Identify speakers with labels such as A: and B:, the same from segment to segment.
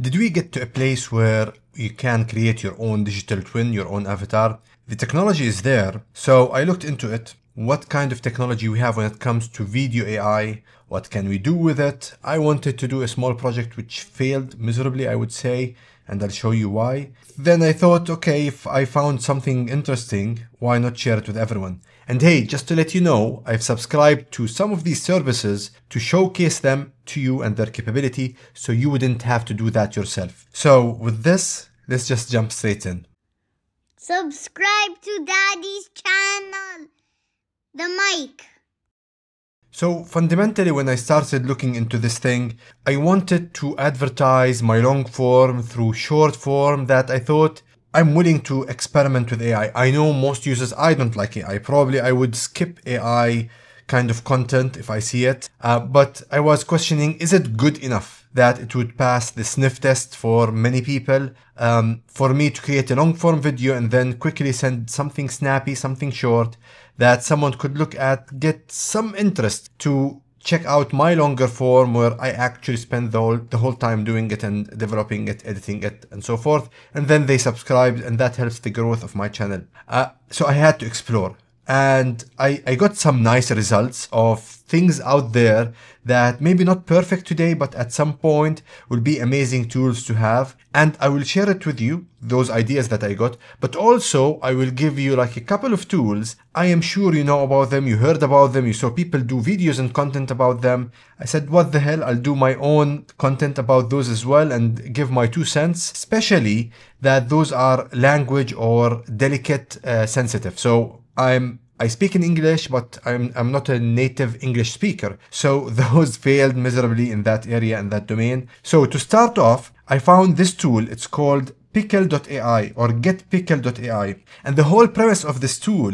A: Did we get to a place where you can create your own digital twin, your own avatar? The technology is there, so I looked into it. What kind of technology we have when it comes to video AI? What can we do with it? I wanted to do a small project which failed miserably, I would say, and I'll show you why. Then I thought, okay, if I found something interesting, why not share it with everyone? And hey, just to let you know, I've subscribed to some of these services to showcase them to you and their capability so you wouldn't have to do that yourself. So with this, let's just jump straight in.
B: Subscribe to Daddy's channel. The mic.
A: So fundamentally, when I started looking into this thing, I wanted to advertise my long form through short form that I thought I'm willing to experiment with AI. I know most users, I don't like AI. Probably I would skip AI kind of content if I see it. Uh, but I was questioning, is it good enough that it would pass the sniff test for many people? Um, for me to create a long form video and then quickly send something snappy, something short that someone could look at, get some interest to check out my longer form where I actually spend the whole, the whole time doing it and developing it, editing it, and so forth. And then they subscribe, and that helps the growth of my channel. Uh, so I had to explore. And I, I got some nice results of things out there that maybe not perfect today, but at some point will be amazing tools to have. And I will share it with you, those ideas that I got, but also I will give you like a couple of tools. I am sure you know about them, you heard about them, you saw people do videos and content about them. I said, what the hell, I'll do my own content about those as well and give my two cents, especially that those are language or delicate uh, sensitive. So I'm I speak in English, but I'm, I'm not a native English speaker. So those failed miserably in that area and that domain. So to start off, I found this tool. It's called pickle.ai or getpickle.ai. And the whole premise of this tool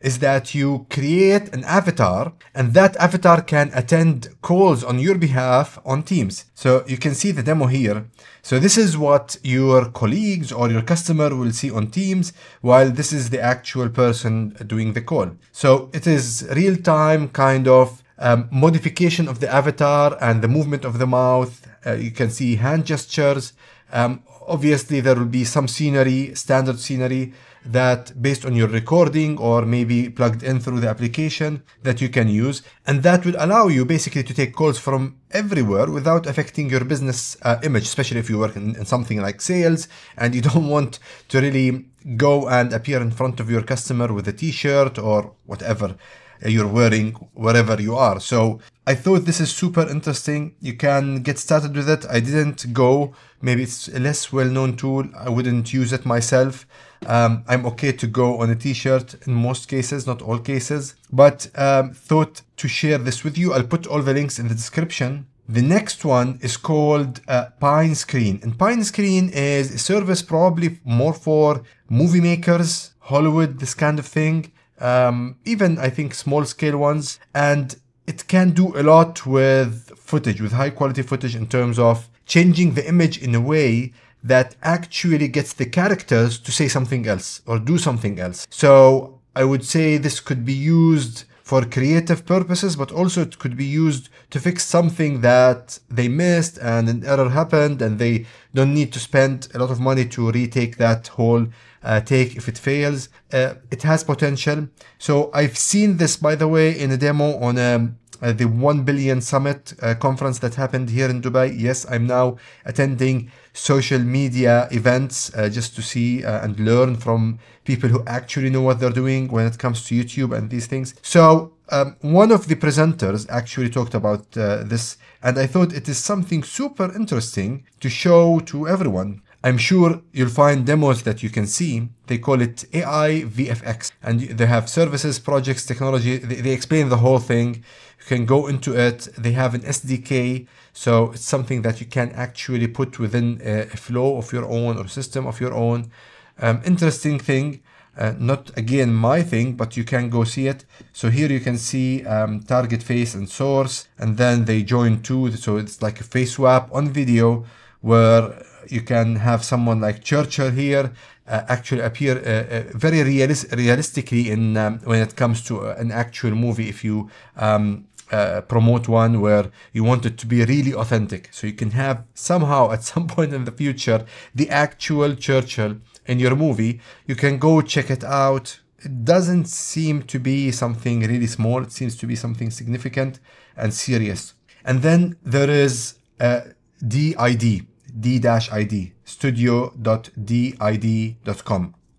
A: is that you create an avatar and that avatar can attend calls on your behalf on Teams. So you can see the demo here. So this is what your colleagues or your customer will see on Teams while this is the actual person doing the call. So it is real time kind of um, modification of the avatar and the movement of the mouth. Uh, you can see hand gestures. Um, obviously there will be some scenery, standard scenery that based on your recording or maybe plugged in through the application that you can use. And that will allow you basically to take calls from everywhere without affecting your business uh, image, especially if you work in, in something like sales and you don't want to really go and appear in front of your customer with a t-shirt or whatever you're wearing wherever you are. So I thought this is super interesting. You can get started with it. I didn't go. Maybe it's a less well-known tool. I wouldn't use it myself. Um, I'm okay to go on a t-shirt in most cases, not all cases, but um, thought to share this with you. I'll put all the links in the description. The next one is called uh, Pine Screen. And Pine Screen is a service probably more for movie makers, Hollywood, this kind of thing. Um, even I think small scale ones. And it can do a lot with footage, with high quality footage in terms of changing the image in a way that actually gets the characters to say something else or do something else. So I would say this could be used for creative purposes, but also it could be used to fix something that they missed and an error happened and they don't need to spend a lot of money to retake that whole uh, take if it fails. Uh, it has potential. So I've seen this, by the way, in a demo on a um, uh, the 1 billion summit uh, conference that happened here in Dubai. Yes, I'm now attending social media events uh, just to see uh, and learn from people who actually know what they're doing when it comes to YouTube and these things. So um, one of the presenters actually talked about uh, this and I thought it is something super interesting to show to everyone. I'm sure you'll find demos that you can see. They call it AI VFX and they have services, projects, technology. They, they explain the whole thing. You can go into it. They have an SDK. So it's something that you can actually put within a, flow of your own or system of your own. Um, interesting thing. Uh, not again my thing, but you can go see it. So here you can see um, target face and source, and then they join two. So it's like a face swap on video where you can have someone like Churchill here uh, actually appear uh, uh, very realis realistically in um, when it comes to uh, an actual movie if you um, uh, promote one where you want it to be really authentic. So you can have somehow at some point in the future the actual Churchill in your movie. You can go check it out. It doesn't seem to be something really small. It seems to be something significant and serious. And then there is uh, DID, D-ID, studio.did.com.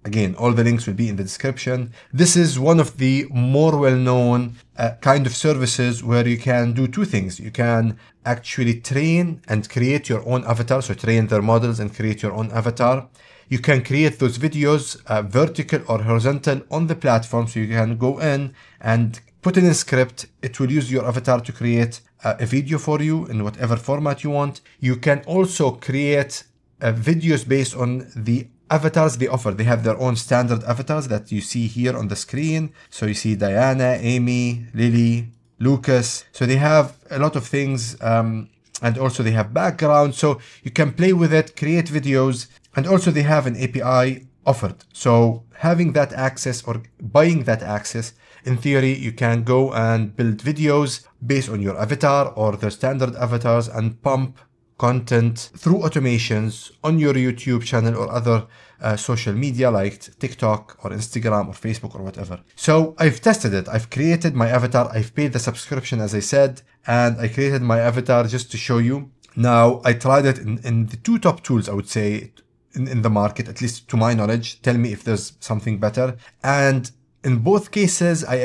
A: Again, all the links will be in the description. This is one of the more well-known uh, kind of services where you can do two things. You can actually train and create your own avatar, so train their models and create your own avatar. You can create those videos uh, vertical or horizontal on the platform, so you can go in and put in a script. It will use your avatar to create uh, a video for you in whatever format you want. You can also create uh, videos based on the avatars they offer. They have their own standard avatars that you see here on the screen. So you see Diana, Amy, Lily, Lucas. So they have a lot of things um, and also they have background. So you can play with it, create videos, and also they have an API offered. So having that access or buying that access, in theory, you can go and build videos based on your avatar or the standard avatars and pump content through automations on your YouTube channel or other uh, social media like TikTok or Instagram or Facebook or whatever. So I've tested it. I've created my avatar. I've paid the subscription as I said, and I created my avatar just to show you. Now I tried it in, in the two top tools, I would say, in, in the market, at least to my knowledge. Tell me if there's something better. And in both cases, I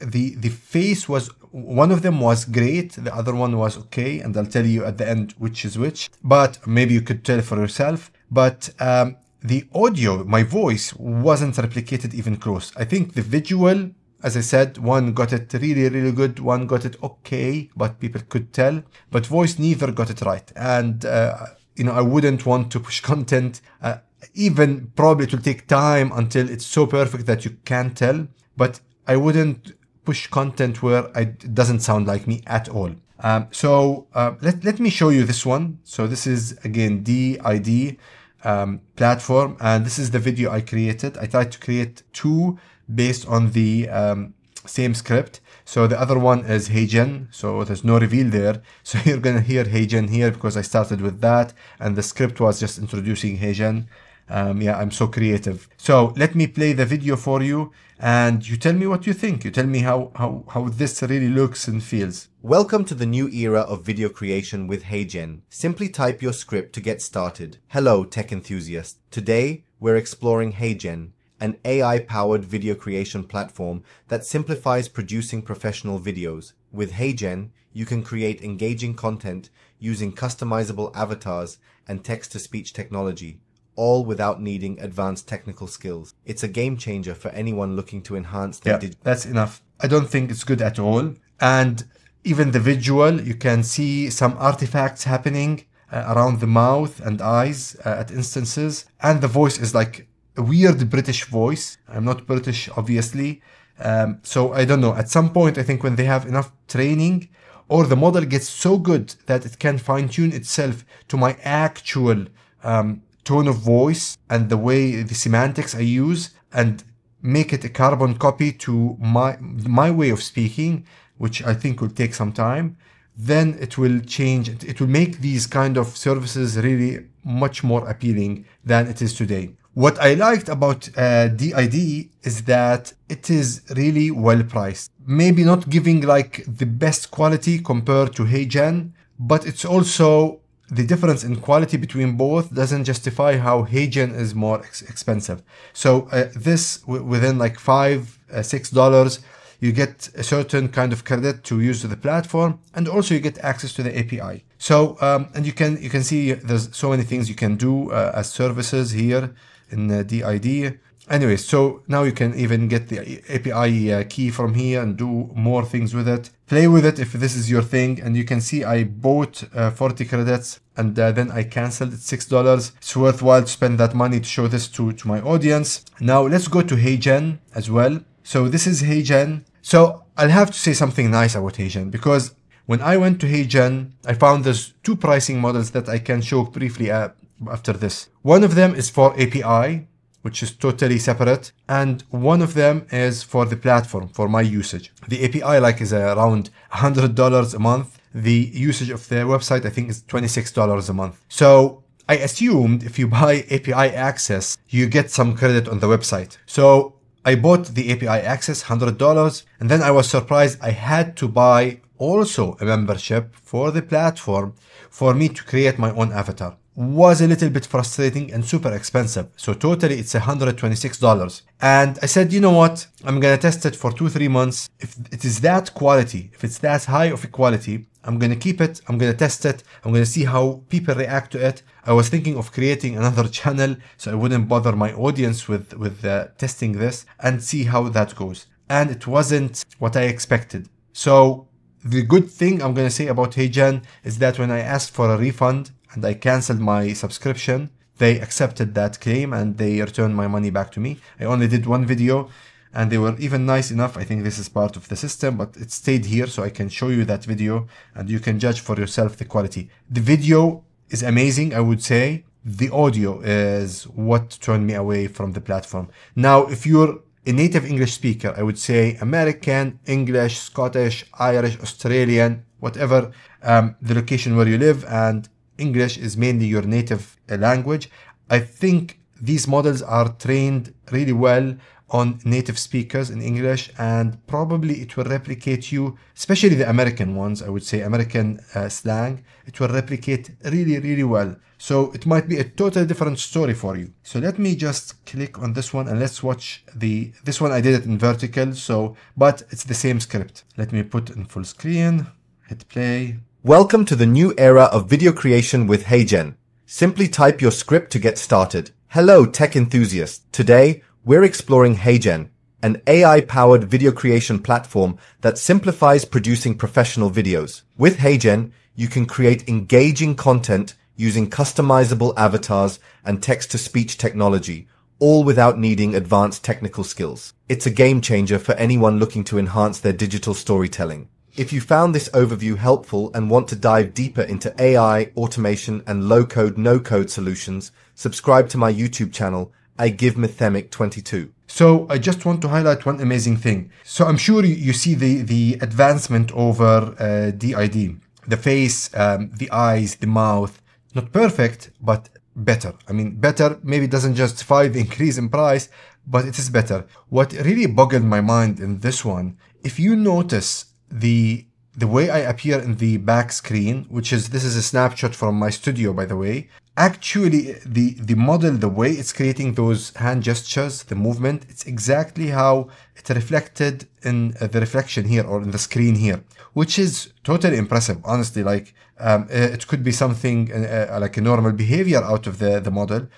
A: the the face was one of them was great the other one was okay and i'll tell you at the end which is which. But maybe you could tell for yourself. But um, the audio my voice wasn't replicated even close. I think the visual as i said one got it really really good one got it okay but people could tell. But voice neither got it right. And uh, you know i wouldn't want to push content uh, even probably it will take time until it's so perfect that you can tell. But I wouldn't push content where it doesn't sound like me at all. Um, so uh, let, let me show you this one. So this is again DID um, platform and this is the video I created. I tried to create two based on the um, same script. So the other one is HeyGen. So there's no reveal there. So you're to hear HeyGen here because I started with that and the script was just introducing HeyGen. Um, yeah, I'm so creative. So let me play the video for you and you tell me what you think. You tell me how, how, how this really looks and feels.
C: Welcome to the new era of video creation with HeyGen. Simply type your script to get started. Hello, tech enthusiasts. Today, we're exploring HeyGen, an AI-powered video creation platform that simplifies producing professional videos. With HeyGen, you can create engaging content using customizable avatars and text-to-speech technology all without needing advanced technical skills. It's a game changer for anyone looking to enhance their
A: Yeah,
C: digital.
A: that's enough. I don't think it's good at all. And even the visual, you can see some artifacts happening uh, around the mouth and eyes uh, at instances. And the voice is like a weird British voice. I'm not British, obviously. Um, so I don't know. At some point, I think when they have enough training or the model gets so good that it can fine tune itself to my actual um, tone of voice and the way the semantics I use and make it a carbon copy to my my way of speaking, which I think will take some time, then it will change. It will make these kind of services really much more appealing than it is today. What I liked about uh, DID is that it is really well priced. Maybe not giving like the best quality compared to HeyGen, but it's also the difference in quality between both doesn't justify how HeyGen is more ex expensive. So uh, this within like five, uh, six dollars, you get a certain kind of credit to use the platform, and also you get access to the API. So um, and you can you can see there's so many things you can do uh, as services here in DID. Anyway, so now you can even get the API uh, key from here and do more things with it. Play with it if this is your thing. And you can see I bought uh, 40 credits and uh, then I canceled it $6. It's worthwhile to spend that money to show this to, to my audience. Now let's go to HeyGen as well. So this is HeyGen. So I'll have to say something nice about HeyGen because when I went to HeyGen, I found there's two pricing models that I can show briefly uh, after this. One of them is for API which is totally separate. And one of them is for the platform, for my usage. The API like is around $100 a month. The usage of their website, I think is $26 a month. So I assumed if you buy API access, you get some credit on the website. So I bought the API access, $100, and then I was surprised I had to buy also a membership for the platform for me to create my own avatar was a little bit frustrating and super expensive. So totally it's $126. And I said, you know what? I'm gonna test it for two, three months. If it is that quality, if it's that high of a quality, I'm gonna keep it, I'm gonna test it, I'm gonna see how people react to it. I was thinking of creating another channel so I wouldn't bother my audience with, with uh, testing this and see how that goes. And it wasn't what I expected. So the good thing I'm gonna say about HeyGen is that when I asked for a refund and I canceled my subscription, they accepted that claim and they returned my money back to me. I only did one video and they were even nice enough. I think this is part of the system, but it stayed here so I can show you that video and you can judge for yourself the quality. The video is amazing, I would say. The audio is what turned me away from the platform. Now, if you're a native English speaker, I would say American, English, Scottish, Irish, Australian, whatever um, the location where you live, and English is mainly your native uh, language. I think these models are trained really well on native speakers in English and probably it will replicate you, especially the American ones, I would say American uh, slang, it will replicate really, really well. So it might be a totally different story for you. So let me just click on this one and let's watch the, this one I did it in vertical, so, but it's the same script. Let me put in full screen, hit play.
C: Welcome to the new era of video creation with HeyGen. Simply type your script to get started. Hello, tech enthusiasts. Today, we're exploring HeyGen, an AI-powered video creation platform that simplifies producing professional videos. With HeyGen, you can create engaging content using customizable avatars and text-to-speech technology, all without needing advanced technical skills. It's a game changer for anyone looking to enhance their digital storytelling. If you found this overview helpful and want to dive deeper into AI, automation, and low-code, no-code solutions, subscribe to my YouTube channel I Give Me The Mic 22.
A: So I just want to highlight one amazing thing. So I'm sure you see the, the advancement over uh, DID. The face, um, the eyes, the mouth, not perfect, but better. I mean, better maybe doesn't justify the increase in price, but it is better. What really boggled my mind in this one, if you notice the the way I appear in the back screen, which is this is a snapshot from my studio, by the way. Actually, the the model, the way it's creating those hand gestures, the movement, it's exactly how it reflected in uh, the reflection here or in the screen here, which is totally impressive. Honestly, like um, uh, it could be something uh, uh, like a normal behavior out of the the model,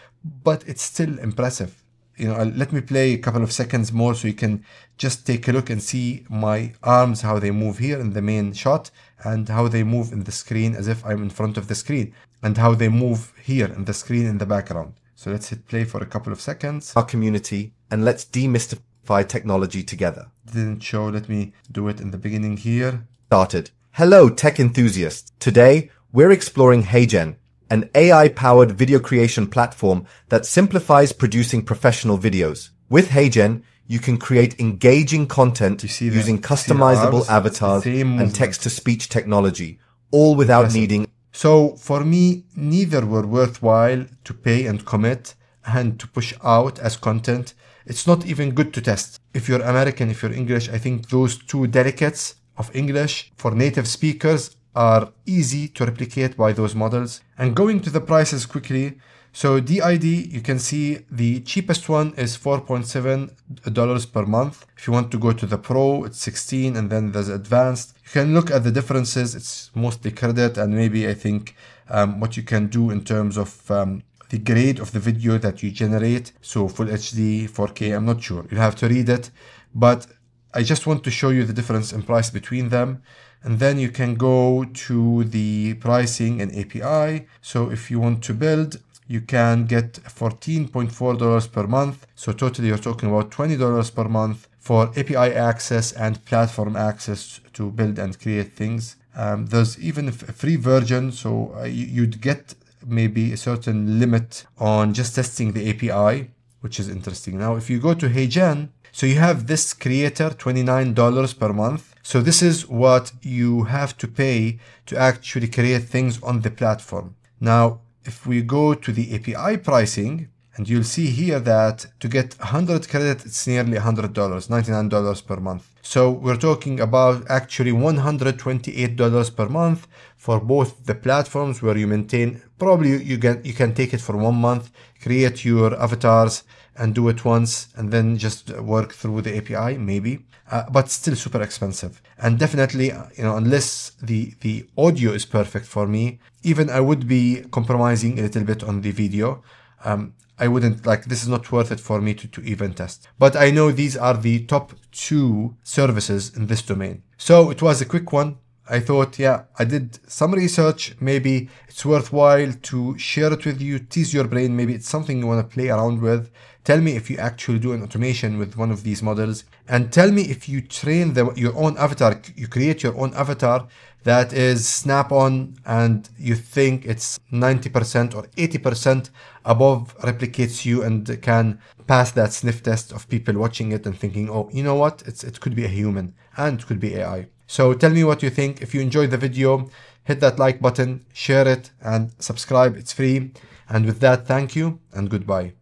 A: but it's still impressive you know, let me play a couple of seconds more so you can just take a look and see my arms, how they move here in the main shot and how they move in the screen as if I'm in front of the screen and how they move here in the screen in the background. So let's hit play for a couple of seconds.
C: Our community and let's demystify technology together.
A: Didn't show, let me do it in the beginning here.
C: Started. Hello, tech enthusiasts. Today, we're exploring HeyGen, an AI-powered video creation platform that simplifies producing professional videos. With HeyGen, you can create engaging content using customizable avatars and text-to-speech technology, all without Impressive. needing.
A: So for me, neither were worthwhile to pay and commit and to push out as content. It's not even good to test. If you're American, if you're English, I think those two delicates of English for native speakers are easy to replicate by those models. And going to the prices quickly, so DID, you can see the cheapest one is $4.7 per month. If you want to go to the Pro, it's 16 and then there's advanced. You can look at the differences. It's mostly credit and maybe I think um, what you can do in terms of um, the grade of the video that you generate. So full HD, 4K, I'm not sure. You'll have to read it. But I just want to show you the difference in price between them and then you can go to the pricing and API. So if you want to build, you can get $14.4 per month. So totally you're talking about $20 per month for API access and platform access to build and create things. Um, there's even a free version, so uh, you'd get maybe a certain limit on just testing the API which is interesting. Now, if you go to HeyGen, so you have this creator, $29 per month. So this is what you have to pay to actually create things on the platform. Now, if we go to the API pricing, and you'll see here that to get 100 credit, it's nearly $100, $99 per month. So we're talking about actually $128 per month for both the platforms where you maintain, probably you can, you can take it for one month, create your avatars and do it once and then just work through the API, maybe. Uh, but still super expensive. And definitely, you know, unless the, the audio is perfect for me, even I would be compromising a little bit on the video. Um, I wouldn't like this is not worth it for me to, to even test. But I know these are the top two services in this domain. So it was a quick one. I thought, yeah, I did some research. Maybe it's worthwhile to share it with you, tease your brain. Maybe it's something you want to play around with. Tell me if you actually do an automation with one of these models and tell me if you train the, your own avatar, you create your own avatar that is snap on and you think it's 90% or 80% above replicates you and can pass that sniff test of people watching it and thinking, oh, you know what? It's, it could be a human and it could be AI. So tell me what you think. If you enjoyed the video, hit that like button, share it and subscribe. It's free. And with that, thank you and goodbye.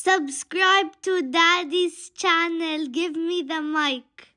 B: Subscribe to Daddy's channel. Give me the mic.